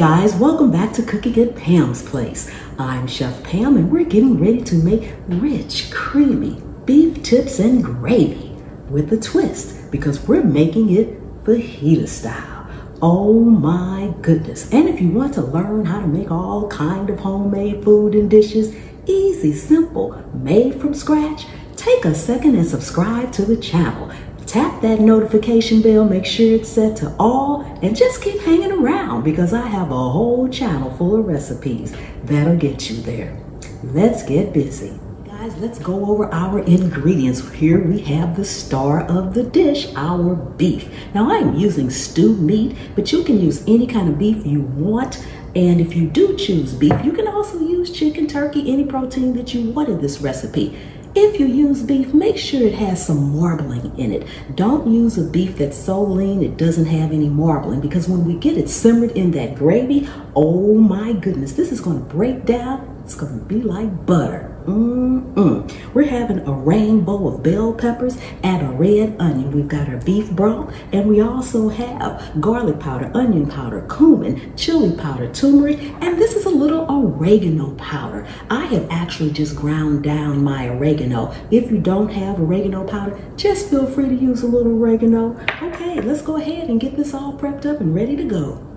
guys, welcome back to Cooking at Pam's Place. I'm Chef Pam and we're getting ready to make rich, creamy beef tips and gravy with a twist because we're making it fajita style. Oh my goodness. And if you want to learn how to make all kind of homemade food and dishes, easy, simple, made from scratch, take a second and subscribe to the channel. Tap that notification bell, make sure it's set to all, and just keep hanging around because I have a whole channel full of recipes that'll get you there. Let's get busy. Guys, let's go over our ingredients. Here we have the star of the dish, our beef. Now I'm using stewed meat, but you can use any kind of beef you want. And if you do choose beef, you can also use chicken, turkey, any protein that you want in this recipe. If you use beef, make sure it has some marbling in it. Don't use a beef that's so lean it doesn't have any marbling because when we get it simmered in that gravy, oh my goodness, this is gonna break down. It's gonna be like butter. Mm-mm. We're having a rainbow of bell peppers and a red onion. We've got our beef broth, and we also have garlic powder, onion powder, cumin, chili powder, turmeric, and this is a little oregano powder. I have actually just ground down my oregano. If you don't have oregano powder, just feel free to use a little oregano. Okay, let's go ahead and get this all prepped up and ready to go.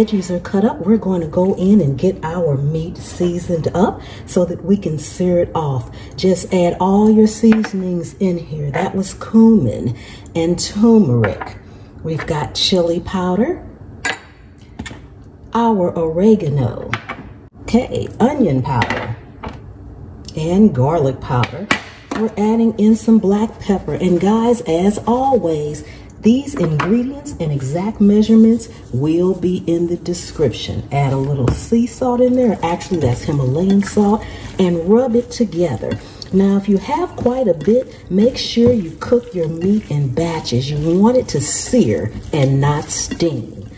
Veggies are cut up, we're going to go in and get our meat seasoned up so that we can sear it off. Just add all your seasonings in here. That was cumin and turmeric. We've got chili powder, our oregano, okay, onion powder, and garlic powder. We're adding in some black pepper. And guys, as always, these ingredients and exact measurements will be in the description. Add a little sea salt in there. Actually, that's Himalayan salt. And rub it together. Now, if you have quite a bit, make sure you cook your meat in batches. You want it to sear and not steam.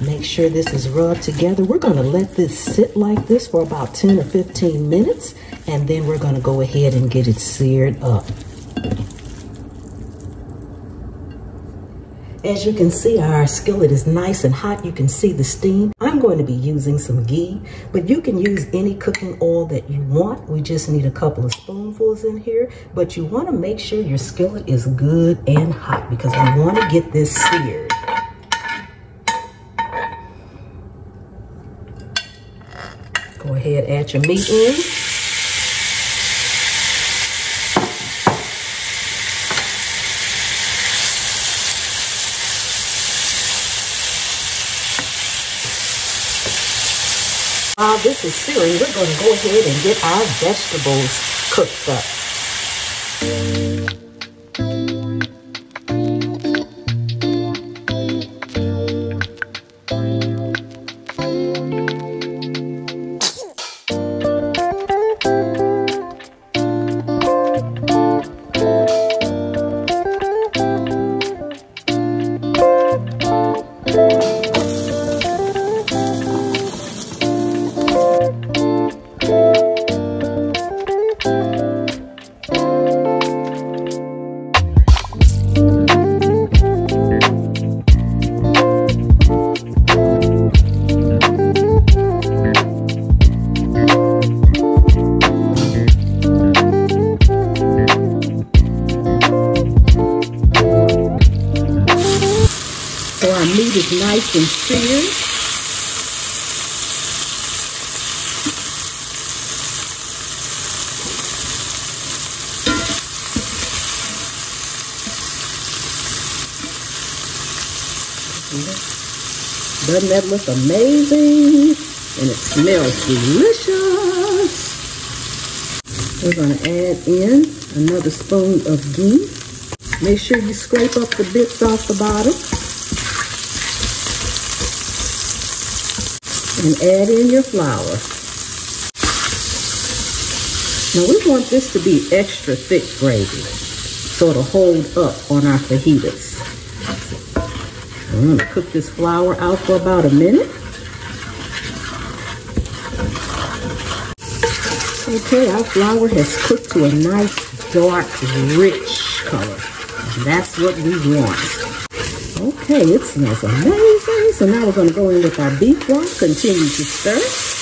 Make sure this is rubbed together. We're going to let this sit like this for about 10 or 15 minutes, and then we're going to go ahead and get it seared up. As you can see, our skillet is nice and hot. You can see the steam. I'm going to be using some ghee, but you can use any cooking oil that you want. We just need a couple of spoonfuls in here, but you want to make sure your skillet is good and hot because we want to get this seared. Go ahead, add your meat in. While this is searing, we're going to go ahead and get our vegetables cooked up. Meat is nice and seared. Doesn't that look amazing? And it smells delicious. We're going to add in another spoon of ghee. Make sure you scrape up the bits off the bottom. And add in your flour. Now we want this to be extra thick gravy so it'll hold up on our fajitas. I'm gonna cook this flour out for about a minute. Okay, our flour has cooked to a nice, dark, rich color. And that's what we want. Okay, it smells amazing. So now we're going to go in with our beef broth, continue to stir.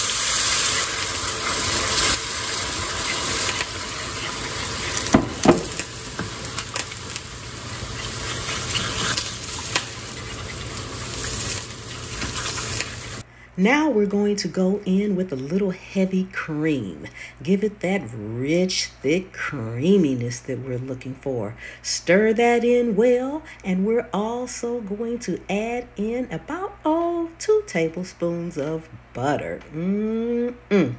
Now we're going to go in with a little heavy cream. Give it that rich, thick creaminess that we're looking for. Stir that in well, and we're also going to add in about, oh, two tablespoons of butter. Mm-mm.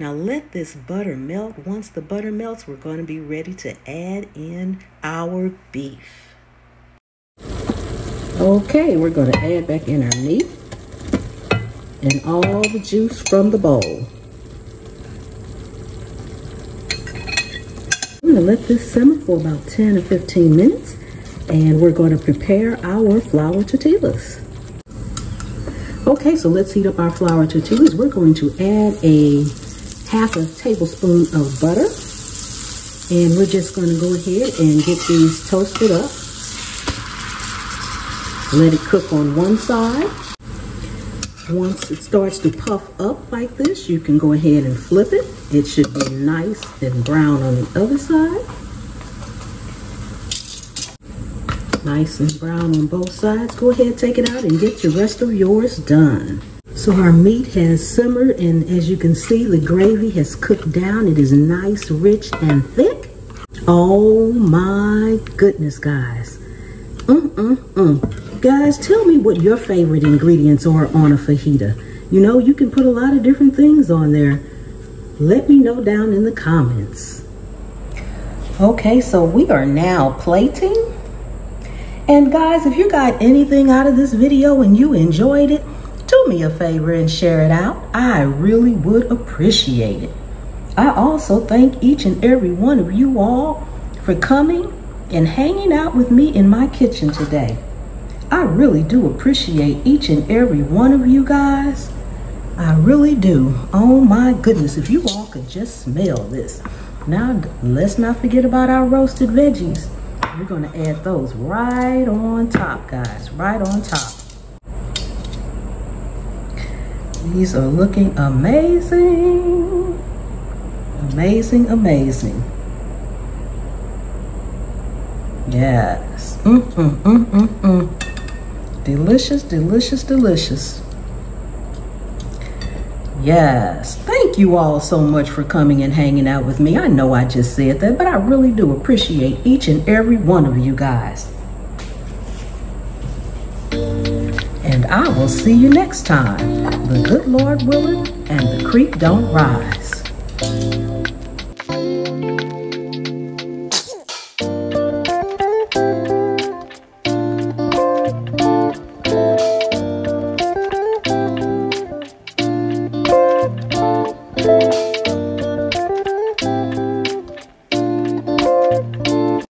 Now let this butter melt. Once the butter melts, we're going to be ready to add in our beef. Okay, we're going to add back in our meat and all the juice from the bowl. I'm to let this simmer for about 10 or 15 minutes and we're going to prepare our flour tortillas. Okay, so let's heat up our flour tortillas. We're going to add a half a tablespoon of butter and we're just going to go ahead and get these toasted up. Let it cook on one side. Once it starts to puff up like this, you can go ahead and flip it. It should be nice and brown on the other side. Nice and brown on both sides. Go ahead, take it out and get the rest of yours done. So our meat has simmered and as you can see, the gravy has cooked down. It is nice, rich, and thick. Oh my goodness, guys. Mm-mm-mm. Guys, tell me what your favorite ingredients are on a fajita. You know, you can put a lot of different things on there. Let me know down in the comments. Okay, so we are now plating. And guys, if you got anything out of this video and you enjoyed it, do me a favor and share it out. I really would appreciate it. I also thank each and every one of you all for coming and hanging out with me in my kitchen today. I really do appreciate each and every one of you guys. I really do. Oh my goodness, if you all could just smell this. Now, let's not forget about our roasted veggies. We're gonna add those right on top, guys, right on top. These are looking amazing. Amazing, amazing. Yes. Mm, mm, mm, mm, mm. Delicious, delicious, delicious. Yes. Thank you all so much for coming and hanging out with me. I know I just said that, but I really do appreciate each and every one of you guys. And I will see you next time. The good Lord willing and the creek don't rise.